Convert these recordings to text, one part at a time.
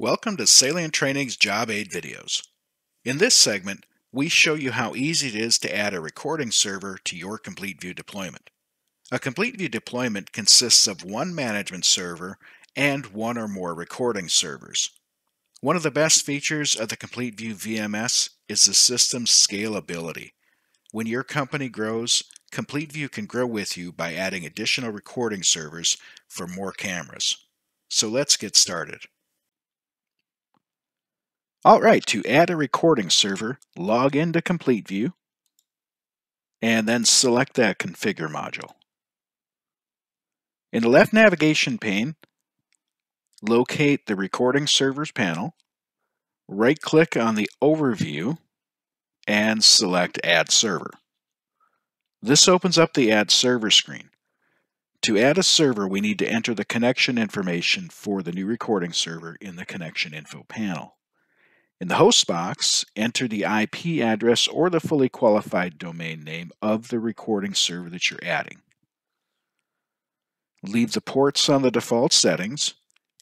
Welcome to Salient Training's Job Aid videos. In this segment, we show you how easy it is to add a recording server to your CompleteView deployment. A CompleteView deployment consists of one management server and one or more recording servers. One of the best features of the CompleteView VMS is the system's scalability. When your company grows, CompleteView can grow with you by adding additional recording servers for more cameras. So let's get started. All right, to add a recording server, log into Complete View and then select that configure module. In the left navigation pane, locate the recording servers panel, right click on the overview and select add server. This opens up the add server screen. To add a server, we need to enter the connection information for the new recording server in the connection info panel. In the host box, enter the IP address or the fully qualified domain name of the recording server that you're adding. Leave the ports on the default settings,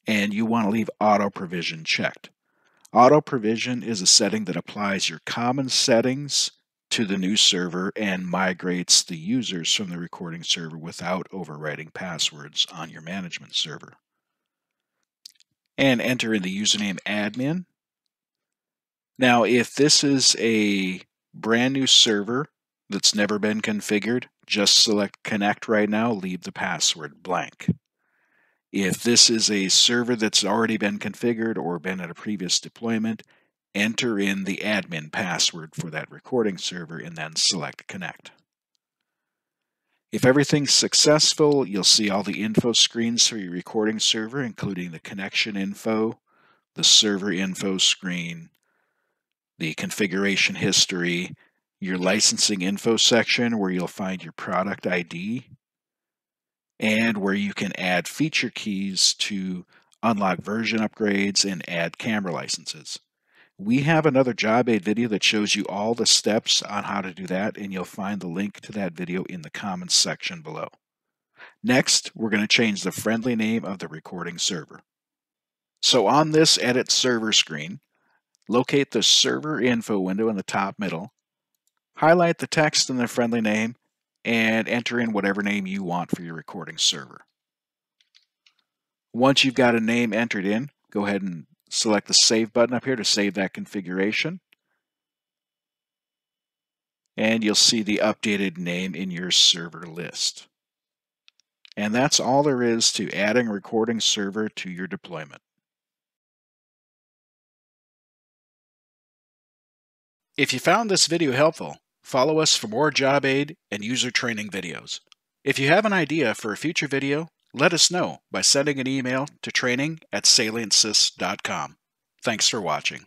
and you want to leave auto provision checked. Auto provision is a setting that applies your common settings to the new server and migrates the users from the recording server without overwriting passwords on your management server. And enter in the username admin now, if this is a brand new server that's never been configured, just select connect right now, leave the password blank. If this is a server that's already been configured or been at a previous deployment, enter in the admin password for that recording server and then select connect. If everything's successful, you'll see all the info screens for your recording server, including the connection info, the server info screen, the configuration history, your licensing info section where you'll find your product ID, and where you can add feature keys to unlock version upgrades and add camera licenses. We have another job aid video that shows you all the steps on how to do that, and you'll find the link to that video in the comments section below. Next, we're going to change the friendly name of the recording server. So on this edit server screen, Locate the server info window in the top middle, highlight the text in the friendly name, and enter in whatever name you want for your recording server. Once you've got a name entered in, go ahead and select the Save button up here to save that configuration. And you'll see the updated name in your server list. And that's all there is to adding a recording server to your deployment. If you found this video helpful, follow us for more job aid and user training videos. If you have an idea for a future video, let us know by sending an email to training at salientsys.com. Thanks for watching.